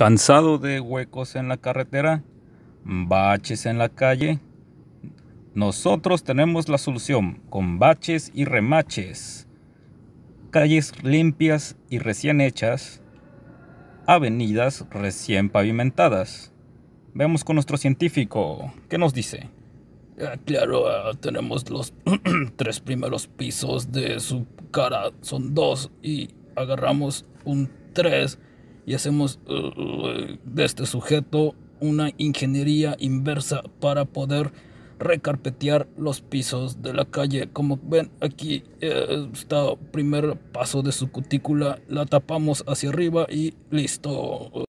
¿Cansado de huecos en la carretera? ¿Baches en la calle? Nosotros tenemos la solución con baches y remaches. Calles limpias y recién hechas. Avenidas recién pavimentadas. Vemos con nuestro científico. ¿Qué nos dice? Ah, claro, ah, tenemos los tres primeros pisos de su cara. Son dos y agarramos un tres y hacemos uh, de este sujeto una ingeniería inversa para poder recarpetear los pisos de la calle. Como ven aquí eh, está primer paso de su cutícula, la tapamos hacia arriba y listo.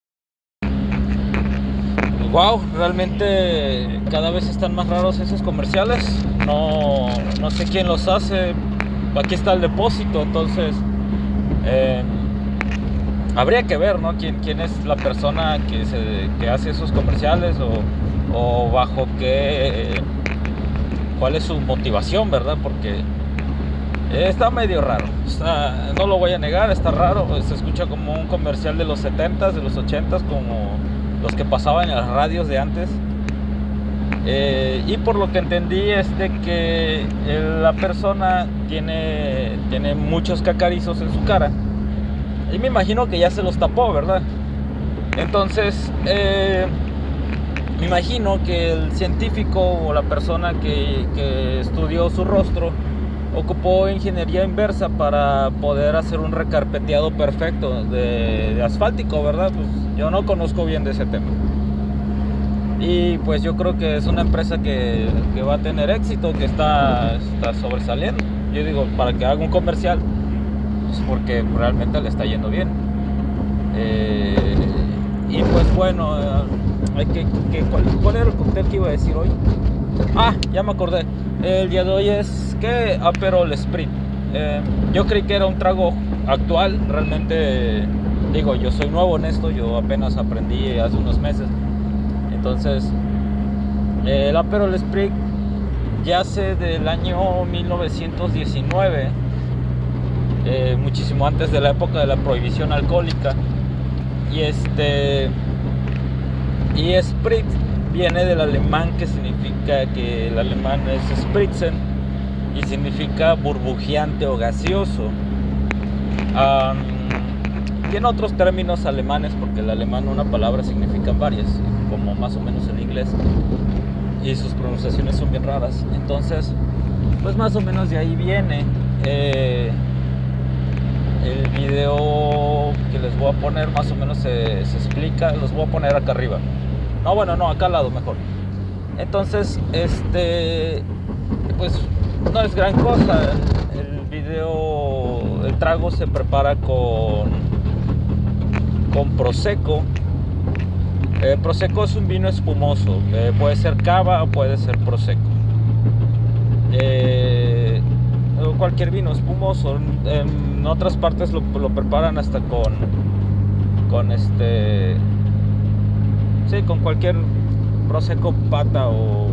Wow, realmente cada vez están más raros esos comerciales. No, no sé quién los hace. Aquí está el depósito, entonces. Eh, habría que ver, ¿no? ¿Quién, quién es la persona que, hace esos comerciales o, o, bajo qué, cuál es su motivación, ¿verdad? Porque está medio raro, no lo voy a negar, está raro, se escucha como un comercial de los 70s, de los 80s, como los que pasaban en las radios de antes. Eh, y por lo que entendí es de que la persona tiene, tiene muchos cacarizos en su cara y me imagino que ya se los tapó, ¿verdad? Entonces, eh, me imagino que el científico o la persona que, estudió su rostro ocupó ingeniería inversa para poder hacer un recarpeteado perfecto de, asfáltico, ¿verdad? Pues yo no conozco bien de ese tema. Y pues yo creo que es una empresa que, va a tener éxito, que está, está sobresaliendo. Yo digo, para que haga un comercial, pues, porque realmente le está yendo bien. Eh, y pues bueno, eh, que, ¿cuál, era el cóctel que iba a decir hoy? Ah, ya me acordé. El día de hoy es que Aperol Sprint. Eh, yo creí que era un trago actual, realmente digo, yo soy nuevo en esto, yo apenas aprendí hace unos meses. Entonces, el Aperol Spritz yace del año 1919 eh, muchísimo antes de la época de la prohibición alcohólica. Y este. Y Spritz viene del alemán que significa que el alemán es Spritzen y significa burbujeante o gaseoso. tiene otros términos alemanes porque el alemán una palabra significa varias, como más o menos el inglés. Y sus pronunciaciones son bien raras. Entonces, pues más o menos de ahí viene. Eh, el video que les voy a poner más o menos se, explica, los voy a poner acá arriba. No, bueno, no, acá al lado mejor. Entonces, este, pues no es gran cosa. El video, el trago se prepara con, con prosecco. Eh, prosecco es un vino espumoso, eh, puede ser cava o puede ser prosecco. Eh, cualquier vino espumoso. En, otras partes lo, preparan hasta con, con este, sí, con cualquier prosecco pata o,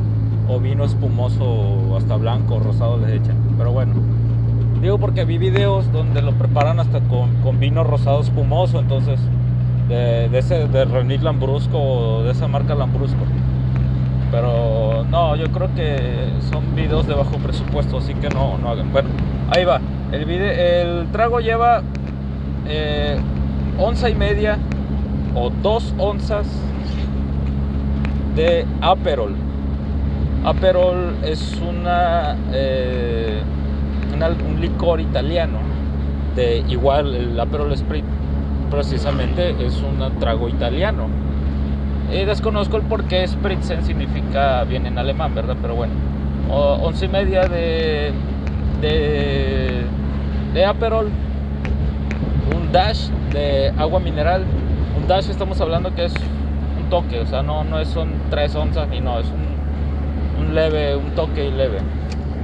vino espumoso, hasta blanco, rosado les echan. Pero bueno, digo porque vi videos donde lo preparan hasta con, con vino rosado espumoso, entonces de, ese de Renit Lambrusco o de esa marca Lambrusco. Pero no, yo creo que son videos de bajo presupuesto, así que no, no hagan. Bueno, ahí va. El, video, el trago lleva eh, onza y media o dos onzas de Aperol. Aperol es una, eh, un licor italiano. De igual el Aperol Spritz precisamente es un trago italiano eh, desconozco el por qué Spritzen significa bien en alemán, ¿verdad? Pero bueno, once y media de, de, de Aperol, un dash de agua mineral. Un dash estamos hablando que es un toque, o sea, no, no son tres onzas ni no, es un, un leve, un toque y leve.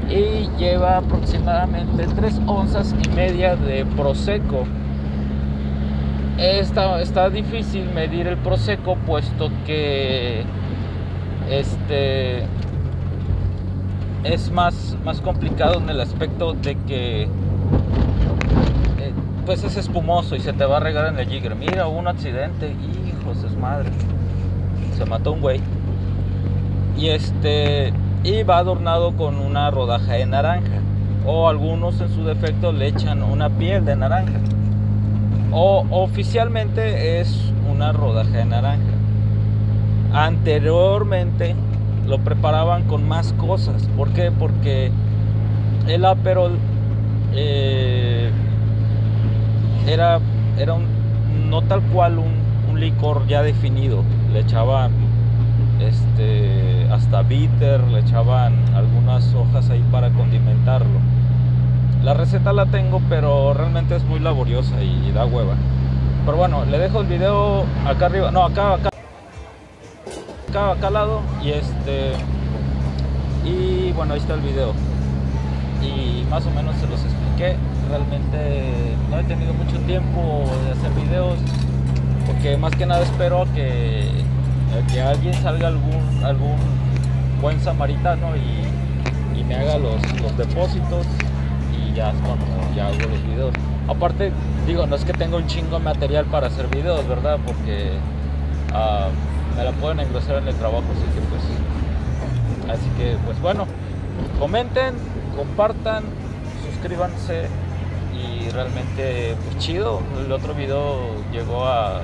Y lleva aproximadamente tres onzas y media de prosecco Está, está difícil medir el proseco puesto que este es más, más complicado en el aspecto de que eh, pues es espumoso y se te va a regar en el jigger. Mira, hubo un accidente, hijos de su madre. Se mató un güey. Y este y va adornado con una rodaja de naranja. O algunos en su defecto le echan una piel de naranja. O oficialmente es una rodaja de naranja. Anteriormente lo preparaban con más cosas. ¿Por qué? Porque el Aperol eh, era, era un, no tal cual un, un licor ya definido. Le echaban este, hasta bitter, le echaban algunas hojas ahí para condimentarlo. La receta la tengo, pero realmente es muy laboriosa y, da hueva. Pero bueno, le dejo el video acá arriba, no, acá, acá, acá, acá al lado y este, y bueno, ahí está el video. Y más o menos se los expliqué. Realmente no he tenido mucho tiempo de hacer videos, porque más que nada espero que que alguien salga algún, algún buen samaritano y, y me haga los, los, depósitos ya es cuando ya hago los videos. Aparte, digo, no es que tenga un chingo de material para hacer videos, ¿verdad? Porque uh, me la pueden engrosar en el trabajo, así que pues. Así que pues bueno, comenten, compartan, suscríbanse y realmente pues chido. El otro video llegó a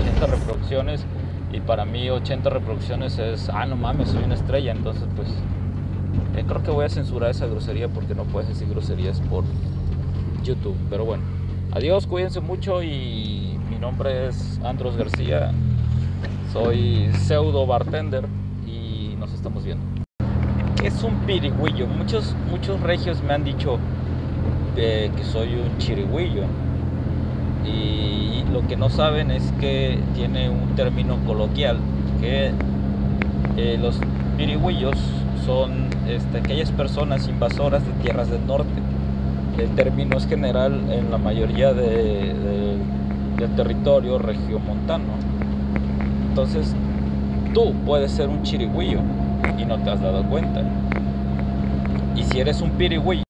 80 reproducciones y para mí 80 reproducciones es, ah, no mames, soy una estrella. Entonces, pues, eh, creo que voy a censurar esa grosería porque no puedes decir groserías por YouTube. Pero bueno, adiós, cuídense mucho y mi nombre es Andros García. Soy pseudo bartender y nos estamos viendo. Es un pirigüillo. Muchos, muchos regios me han dicho eh, que soy un chirigüillo y lo que no saben es que tiene un término coloquial que eh, los pirigüillos son este, aquellas personas invasoras de tierras del norte. El término es general en la mayoría de, del territorio regiomontano. Entonces, tú puedes ser un chirigüillo y no te has dado cuenta. Y si eres un pirigüillo,